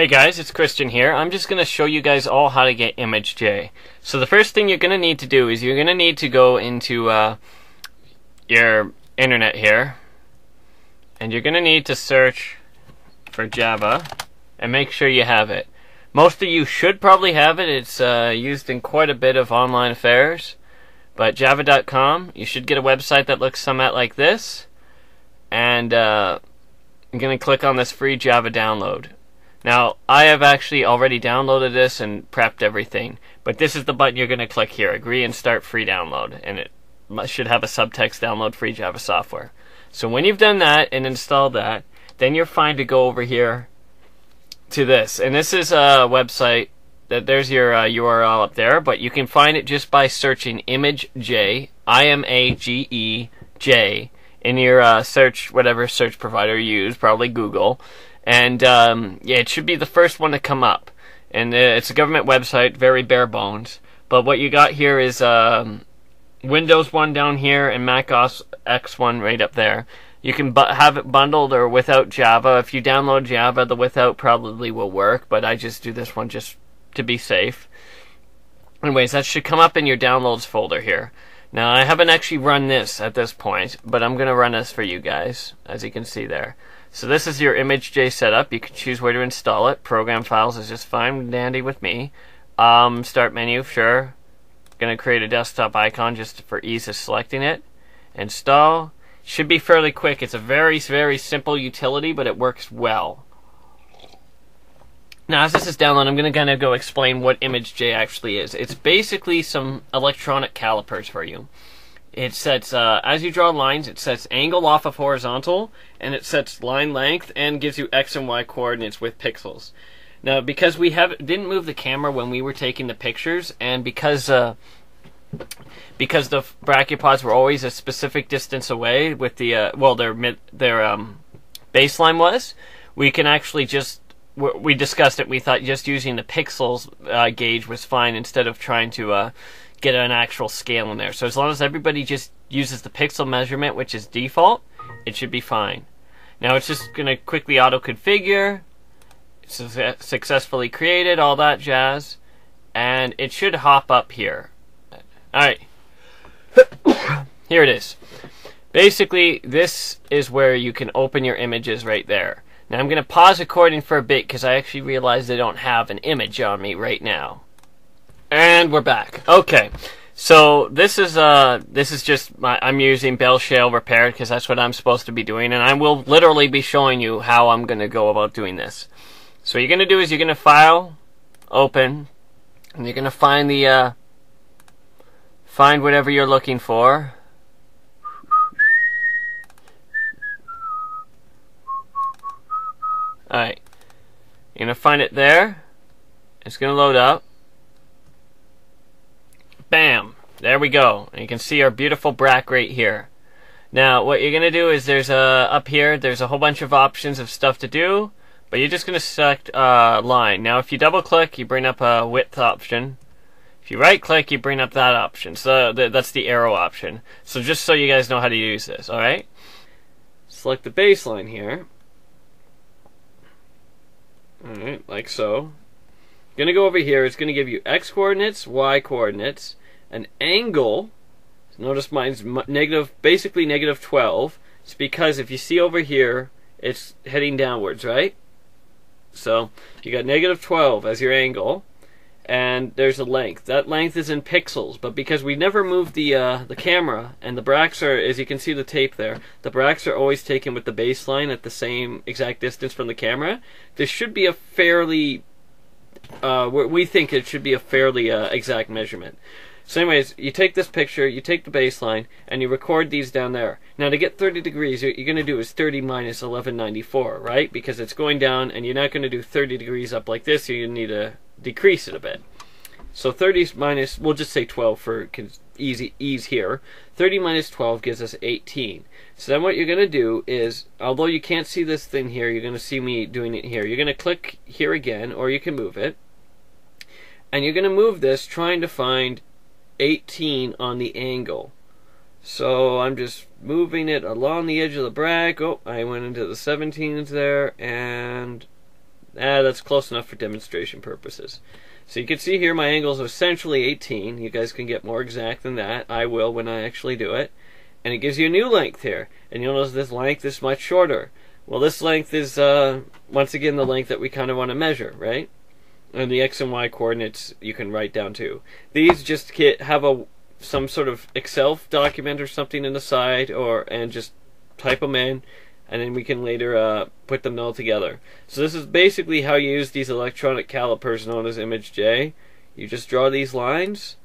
Hey guys, it's Christian here. I'm just going to show you guys all how to get ImageJ. So the first thing you're going to need to do is you're going to need to go into uh, your internet here and you're going to need to search for Java and make sure you have it. Most of you should probably have it. It's uh, used in quite a bit of online affairs. But java.com, you should get a website that looks somewhat like this. And uh, I'm going to click on this free Java download. Now, I have actually already downloaded this and prepped everything, but this is the button you're going to click here, agree and start free download, and it should have a subtext download free Java software. So when you've done that and installed that, then you're fine to go over here to this. And this is a website that there's your uh, URL up there, but you can find it just by searching ImageJ, I M A G E J, in your uh, search, whatever search provider you use, probably Google and um, yeah, it should be the first one to come up. And uh, it's a government website, very bare bones. But what you got here is um, Windows one down here and Mac OS X one right up there. You can bu- have it bundled or without Java. If you download Java, the without probably will work, but I just do this one just to be safe. Anyways, that should come up in your downloads folder here. Now, I haven't actually run this at this point, but I'm going to run this for you guys, as you can see there. So this is your ImageJ setup. You can choose where to install it. Program files is just fine and dandy with me. Um, start menu, sure. Gonna create a desktop icon just for ease of selecting it. Install. Should be fairly quick. It's a very, very simple utility, but it works well. Now, as this is downloading, I'm going to kind of go explain what ImageJ actually is. It's basically some electronic calipers for you. It sets, uh, as you draw lines, it sets angle off of horizontal, and it sets line length, and gives you x and y coordinates with pixels. Now, because we have didn't move the camera when we were taking the pictures, and because uh, because the brachiopods were always a specific distance away with the uh, well, their mid, their um, baseline was, we can actually just we discussed it. We thought just using the pixels uh, gauge was fine instead of trying to uh, get an actual scale in there. So as long as everybody just uses the pixel measurement, which is default, it should be fine. Now it's just going to quickly auto configure, su- successfully created, all that jazz, and it should hop up here. Alright, here it is. Basically, this is where you can open your images right there. Now I'm going to pause recording for a bit because I actually realized I don't have an image on me right now. And we're back. Okay. So this is uh this is just my I'm using Bell Shale Repair because that's what I'm supposed to be doing, and I will literally be showing you how I'm going to go about doing this. So what you're going to do is you're going to file, open, and you're going to find the uh, find whatever you're looking for. Alright. You're going to find it there. It's going to load up. Bam! There we go. And you can see our beautiful brack right here. Now, what you're going to do is there's a, up here, there's a whole bunch of options of stuff to do, but you're just going to select uh, line. Now, if you double click, you bring up a width option. If you right click, you bring up that option. So th that's the arrow option. So just so you guys know how to use this, alright? Select the baseline here. Alright, like so. Gonna go over here, it's gonna give you x coordinates, y coordinates, an angle. Notice mine's negative, basically negative 12. It's because if you see over here, it's heading downwards, right? So you got negative 12 as your angle, and there's a length. That length is in pixels, but because we never moved the uh, the camera, and the bracks are, as you can see the tape there, the bracks are always taken with the baseline at the same exact distance from the camera. This should be a fairly, uh, we think it should be a fairly uh, exact measurement. So anyways, you take this picture, you take the baseline, and you record these down there. Now to get 30 degrees, what you're going to do is 30 minus 1194, right? Because it's going down, and you're not going to do 30 degrees up like this, you need to decrease it a bit. So 30 minus, we'll just say 12 for easy ease here. 30 minus 12 gives us 18. So then what you're going to do is, although you can't see this thing here, you're going to see me doing it here. You're going to click here again, or you can move it. And you're going to move this trying to find 18 on the angle. So I'm just moving it along the edge of the bracket. Oh, I went into the 17s there, and Ah, that's close enough for demonstration purposes. So you can see here my angles are essentially 18. You guys can get more exact than that. I will when I actually do it. And it gives you a new length here. And you'll notice this length is much shorter. Well, this length is, uh, once again, the length that we kind of want to measure, right? And the x and y coordinates you can write down too. These just get, have a some sort of Excel document or something in the side, or and just type them in and then we can later uh, put them all together. So this is basically how you use these electronic calipers known as Image J. You just draw these lines,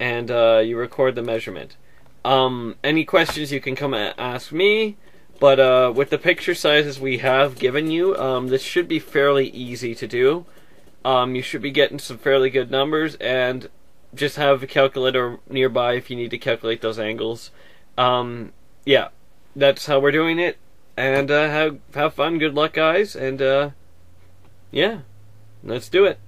and uh, you record the measurement. Um, any questions you can come and ask me, but uh, with the picture sizes we have given you, um, this should be fairly easy to do. Um, you should be getting some fairly good numbers, and just have a calculator nearby if you need to calculate those angles. Um, yeah, that's how we're doing it and uh, have have fun. Good luck, guys, and uh, yeah, let's do it.